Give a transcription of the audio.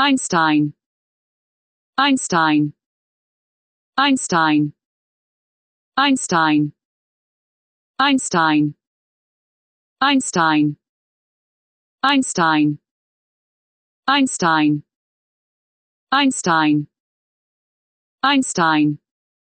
Einstein Einstein Einstein Einstein Einstein Einstein Einstein Einstein Einstein Einstein